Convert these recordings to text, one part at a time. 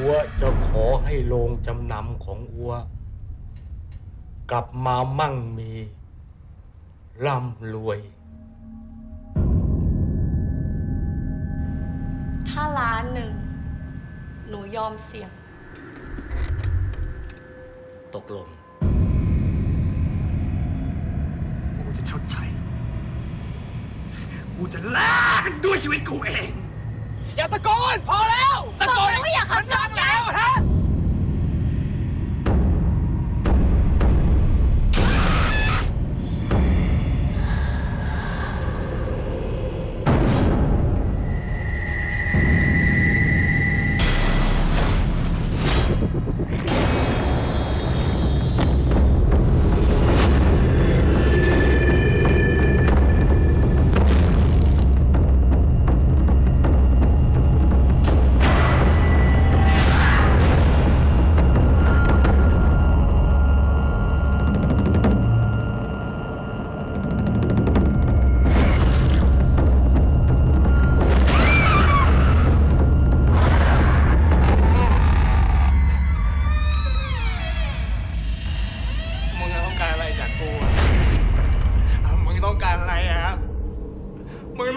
อัวจะขอให้โรงจำนำของอัว กลับมามั่งมีร่ำรวย ถ้าล้านหนึ่ง หนูยอมเสี่ยง ตกลงกูจะชดใช้ กูจะลากมันด้วยชีวิตกูเอง อย่าตะโกนพอแล้ว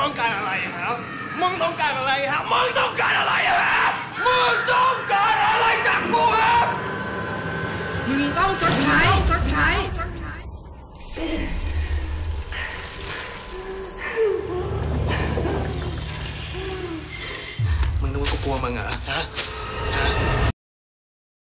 ต้องการอะไรอะครับ มึงต้องการอะไรครับ มึงต้องการอะไรอะครับ มึงต้องการอะไรจากกูครับมึงต้องชดใช้ชดใช้ชดใช้มึงนึกว่ากูกลัวมึงเหรอฮะ